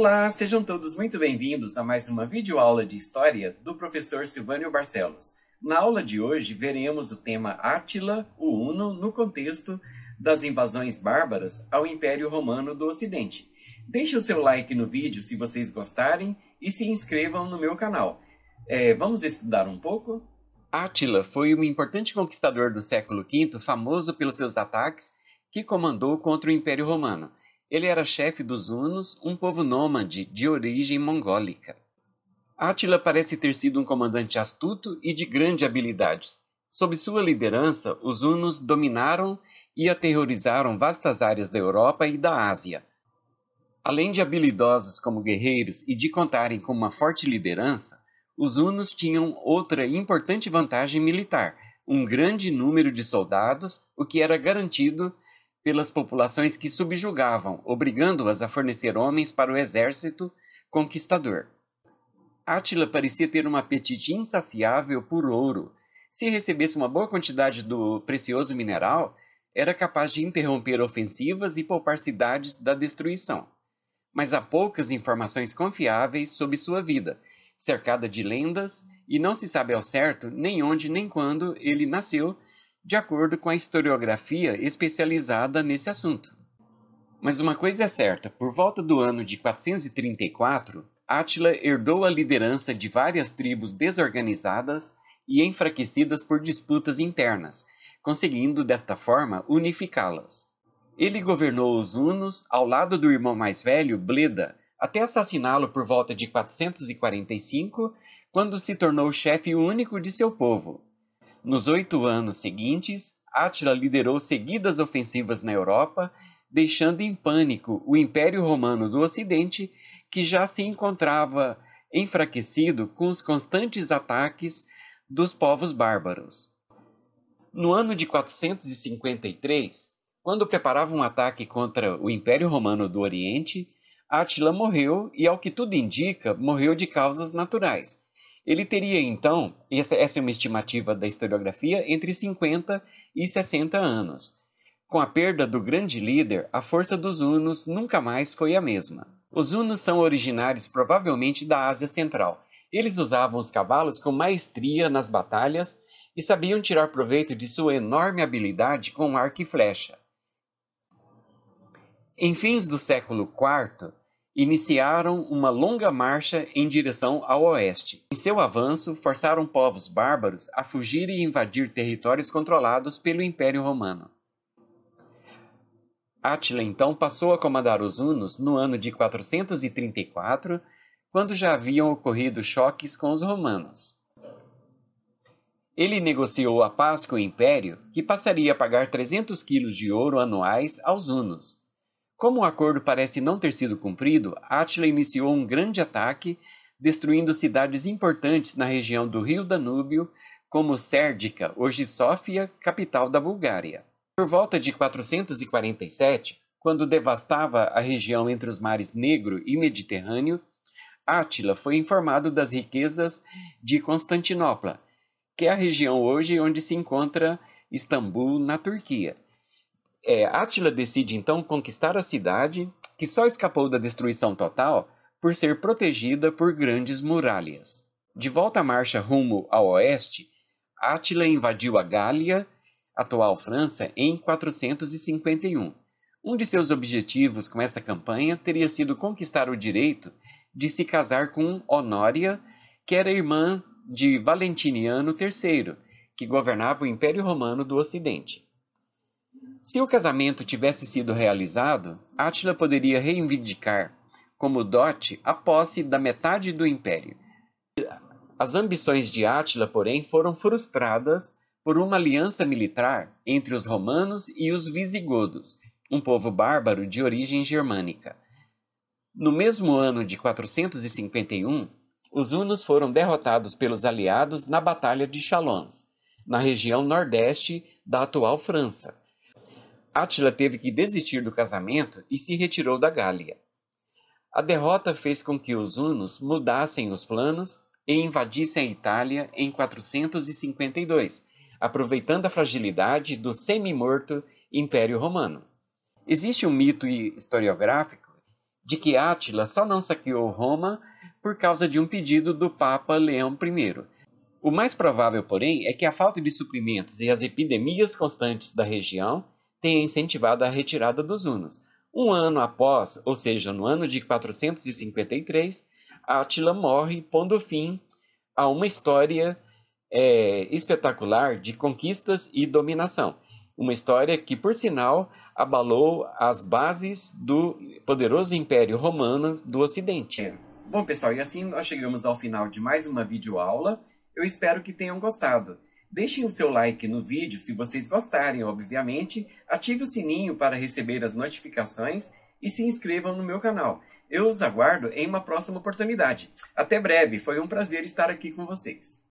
Olá, sejam todos muito bem-vindos a mais uma videoaula de História do professor Silvânio Barcelos. Na aula de hoje, veremos o tema Átila, o Uno, no contexto das invasões bárbaras ao Império Romano do Ocidente. Deixe o seu like no vídeo se vocês gostarem e se inscrevam no meu canal. É, vamos estudar um pouco? Átila foi um importante conquistador do século V, famoso pelos seus ataques que comandou contra o Império Romano. Ele era chefe dos Hunos, um povo nômade de origem mongólica. Átila parece ter sido um comandante astuto e de grande habilidade. Sob sua liderança, os Hunos dominaram e aterrorizaram vastas áreas da Europa e da Ásia. Além de habilidosos como guerreiros e de contarem com uma forte liderança, os Hunos tinham outra importante vantagem militar: um grande número de soldados, o que era garantido pelas populações que subjugavam, obrigando-as a fornecer homens para o exército conquistador. Átila parecia ter um apetite insaciável por ouro. Se recebesse uma boa quantidade do precioso mineral, era capaz de interromper ofensivas e poupar cidades da destruição. Mas há poucas informações confiáveis sobre sua vida, cercada de lendas, e não se sabe ao certo nem onde nem quando ele nasceu de acordo com a historiografia especializada nesse assunto. Mas uma coisa é certa: por volta do ano de 434, Átila herdou a liderança de várias tribos desorganizadas e enfraquecidas por disputas internas, conseguindo desta forma unificá-las. Ele governou os Hunos ao lado do irmão mais velho, Bleda, até assassiná-lo por volta de 445, quando se tornou chefe único de seu povo, nos oito anos seguintes, Átila liderou seguidas ofensivas na Europa, deixando em pânico o Império Romano do Ocidente, que já se encontrava enfraquecido com os constantes ataques dos povos bárbaros. No ano de 453, quando preparava um ataque contra o Império Romano do Oriente, Átila morreu e, ao que tudo indica, morreu de causas naturais, ele teria então, essa, essa é uma estimativa da historiografia, entre 50 e 60 anos. Com a perda do grande líder, a força dos Hunos nunca mais foi a mesma. Os Hunos são originários provavelmente da Ásia Central. Eles usavam os cavalos com maestria nas batalhas e sabiam tirar proveito de sua enorme habilidade com arco e flecha. Em fins do século IV, iniciaram uma longa marcha em direção ao oeste. Em seu avanço, forçaram povos bárbaros a fugir e invadir territórios controlados pelo Império Romano. Átila então passou a comandar os hunos no ano de 434, quando já haviam ocorrido choques com os romanos. Ele negociou a paz com o império, que passaria a pagar 300 quilos de ouro anuais aos hunos, como o acordo parece não ter sido cumprido, Átila iniciou um grande ataque, destruindo cidades importantes na região do rio Danúbio, como Sérdica, hoje Sófia, capital da Bulgária. Por volta de 447, quando devastava a região entre os mares Negro e Mediterrâneo, Átila foi informado das riquezas de Constantinopla, que é a região hoje onde se encontra Istambul, na Turquia. É, Átila decide então conquistar a cidade, que só escapou da destruição total por ser protegida por grandes muralhas. De volta à marcha rumo ao oeste, Átila invadiu a Gália, atual França, em 451. Um de seus objetivos com esta campanha teria sido conquistar o direito de se casar com Honória, que era irmã de Valentiniano III, que governava o Império Romano do Ocidente. Se o casamento tivesse sido realizado, Átila poderia reivindicar como dote a posse da metade do império. As ambições de Átila, porém, foram frustradas por uma aliança militar entre os romanos e os visigodos, um povo bárbaro de origem germânica. No mesmo ano de 451, os hunos foram derrotados pelos aliados na Batalha de Chalons, na região nordeste da atual França Átila teve que desistir do casamento e se retirou da Gália. A derrota fez com que os hunos mudassem os planos e invadissem a Itália em 452, aproveitando a fragilidade do semi-morto Império Romano. Existe um mito historiográfico de que Átila só não saqueou Roma por causa de um pedido do Papa Leão I. O mais provável, porém, é que a falta de suprimentos e as epidemias constantes da região tenham incentivado a retirada dos hunos. Um ano após, ou seja, no ano de 453, Átila morre, pondo fim a uma história é, espetacular de conquistas e dominação. Uma história que, por sinal, abalou as bases do poderoso Império Romano do Ocidente. É. Bom, pessoal, e assim nós chegamos ao final de mais uma videoaula. Eu espero que tenham gostado. Deixem o seu like no vídeo se vocês gostarem, obviamente. Ative o sininho para receber as notificações e se inscrevam no meu canal. Eu os aguardo em uma próxima oportunidade. Até breve, foi um prazer estar aqui com vocês.